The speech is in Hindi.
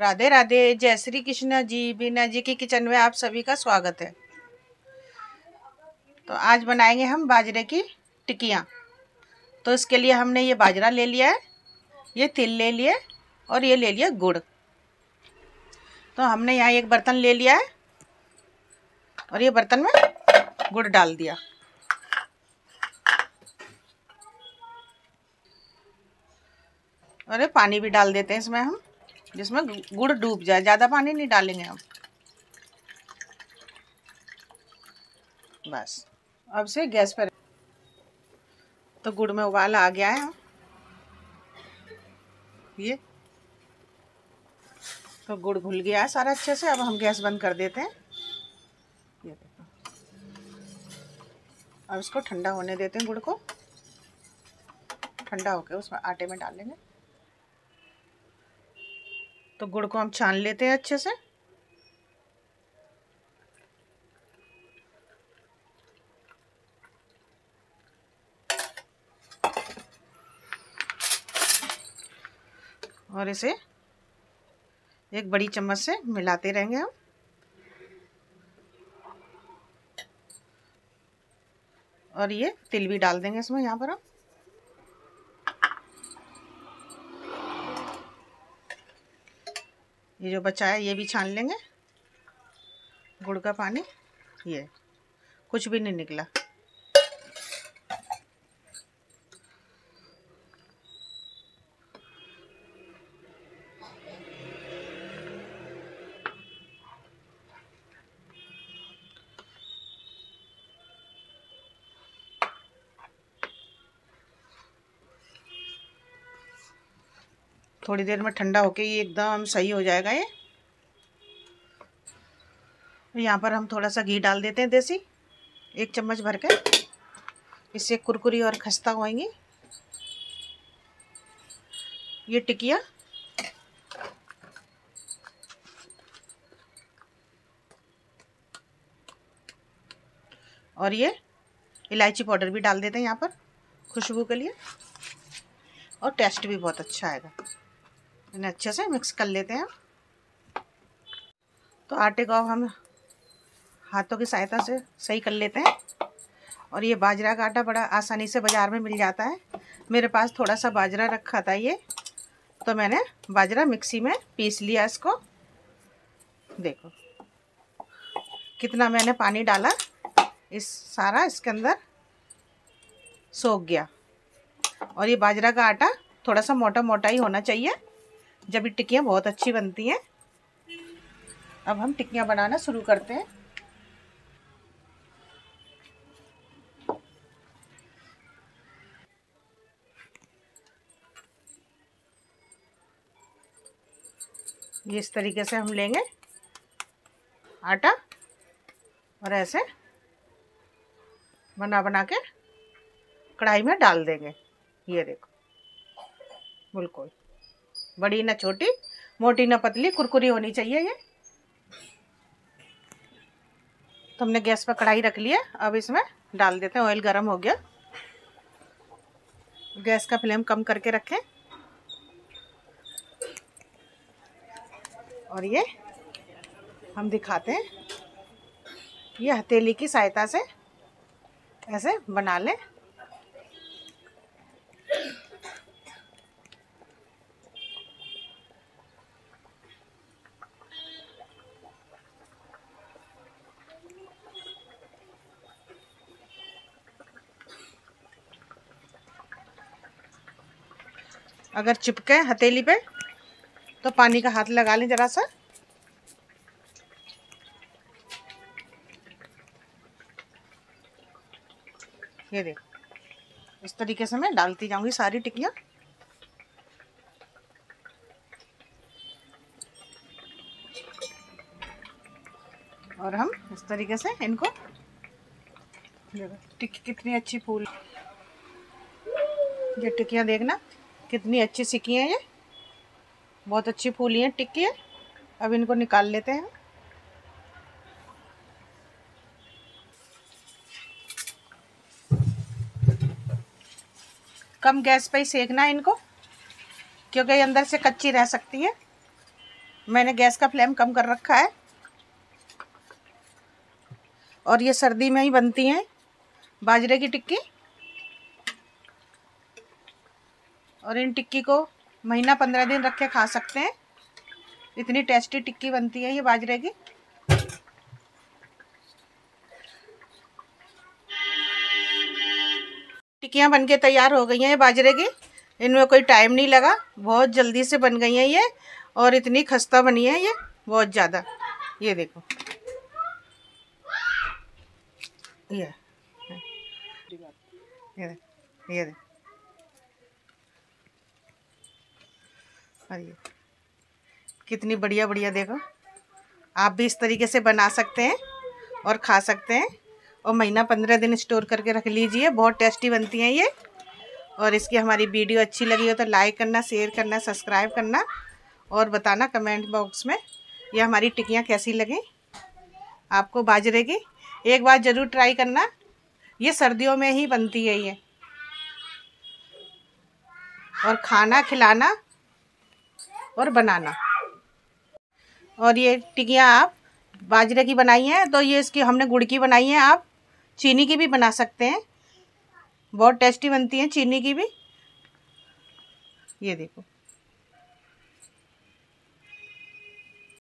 राधे राधे, जय श्री कृष्णा जी बीना जी की किचन में आप सभी का स्वागत है। तो आज बनाएँगे हम बाजरे की टिक्कियाँ तो इसके लिए हमने ये बाजरा ले लिया है, ये तिल ले लिए और ये ले लिया गुड़। तो हमने यहाँ एक बर्तन ले लिया है और ये बर्तन में गुड़ डाल दिया। अरे पानी भी डाल देते हैं इसमें हम। जिसमें गुड़ डूब जाए। ज़्यादा पानी नहीं डालेंगे हम। बस। अब से गैस पर तो गुड़ में उबाल आ गया है। ये। तो गुड़ घुल गया है सारा अच्छे से। अब हम गैस बंद कर देते हैं। ये देखो। अब इसको ठंडा होने देते हैं गुड़ को। ठंडा होकर उसमें आटे में डाल डालेंगे तो गुड़ को हम छान लेते हैं अच्छे से। और इसे एक बड़ी चम्मच से मिलाते रहेंगे हम। और ये तिल भी डाल देंगे इसमें यहाँ पर हम। ये जो बचा है, ये भी छान लेंगे। गुड़ का पानी, ये। कुछ भी नहीं निकला। थोड़ी देर में ठंडा होके ये एकदम सही हो जाएगा ये। यहाँ पर हम थोड़ा सा घी डाल देते हैं देसी, एक चम्मच भर के। इससे कुरकुरी और खस्ता होएँगी। ये टिकिया। और ये इलायची पाउडर भी डाल देते हैं यहाँ पर खुशबू के लिए। और टेस्ट भी बहुत अच्छा आएगा। इन्हें अच्छे से मिक्स कर लेते हैं। तो आटे को अब हम हाथों की सहायता से सही कर लेते हैं। और ये बाजरा का आटा बड़ा आसानी से बाज़ार में मिल जाता है। मेरे पास थोड़ा सा बाजरा रखा था ये। तो मैंने बाजरा मिक्सी में पीस लिया इसको। देखो। कितना मैंने पानी डाला। इस सारा इसके अंदर सोख गया। और ये बाजरा का आटा थोड़ा सा मोटा मोटा ही होना चाहिए। जब ये टिक्कियाँ बहुत अच्छी बनती हैं, अब हम टिक्कियाँ बनाना शुरू करते हैं। ये इस तरीके से हम लेंगे आटा और ऐसे बना बना के कढ़ाई में डाल देंगे। ये देखो, बिल्कुल। बड़ी ना छोटी, मोटी ना पतली, कुरकुरी होनी चाहिए ये। तो हमने गैस पर कढ़ाई रख लिया अब इसमें डाल देते हैं, ऑयल गर्म हो गया। गैस का फ्लेम कम करके रखें। और ये हम दिखाते हैं ये हथेली की सहायता से ऐसे बना लें। अगर चिपके हथेली पे तो पानी का हाथ लगा लें ज़रा सा। ये देखो, इस तरीके से मैं डालती जाऊँगी सारी टिक्कियाँ। और हम इस तरीके से इनको टिक्की कितनी अच्छी फूल। ये टिक्कियाँ देखना। कितनी अच्छी सिकी हैं ये। बहुत अच्छी फूली हैं, टिक्की है। अब इनको निकाल लेते हैं। कम गैस पे ही सेकना है इनको, क्योंकि अंदर से कच्ची रह सकती है। मैंने गैस का फ्लेम कम कर रखा है। और ये सर्दी में ही बनती हैं बाजरे की टिक्की। और इन टिक्की को महीना पंद्रह दिन रख के खा सकते हैं। इतनी टेस्टी टिक्की बनती है ये बाजरे की। टिक्कियाँ बन के तैयार हो गई हैं ये बाजरे की। इनमें कोई टाइम नहीं लगा। बहुत जल्दी से बन गई हैं ये और इतनी खस्ता बनी है ये, बहुत ज़्यादा। ये देखो। ये। ये ये ये कितनी बढ़िया बढ़िया, देखो। आप भी इस तरीके से बना सकते हैं और खा सकते हैं। और महीना पंद्रह दिन स्टोर करके रख लीजिए, बहुत टेस्टी बनती हैं ये। और इसकी हमारी वीडियो अच्छी लगी हो तो लाइक करना, शेयर करना, सब्सक्राइब करना और बताना कमेंट बॉक्स में, ये हमारी टिकियाँ कैसी लगी। आपको बाजरे की एक बार ज़रूर ट्राई करना। ये सर्दियों में ही बनती है ये। और खाना खिलाना और बनाना। और ये टिकियाँ आप बाजरे की बनाई हैं तो ये इसकी हमने गुड़ की बनाई है, आप चीनी की भी बना सकते हैं। बहुत टेस्टी बनती हैं चीनी की भी। ये देखो।